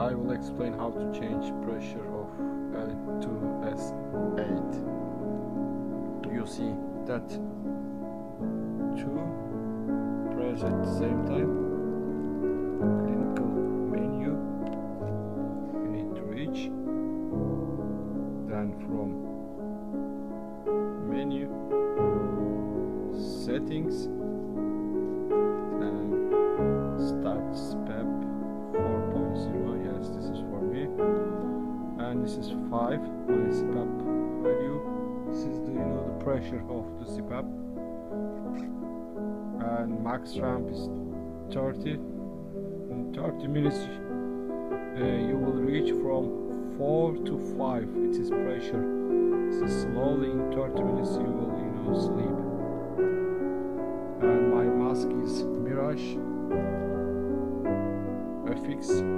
I will explain how to change pressure of L to S8 you see that two press at the same time. Clinical menu. You need to reach. Then from menu settings and start SPEP 4.0 and this is 5 my SPEP value this is the you know the pressure of the CPAP and max ramp is 30 in 30 minutes uh, you will reach from 4 to 5 it is pressure. Is slowly in 30 minutes you will you know sleep. And my mask is Mirage FX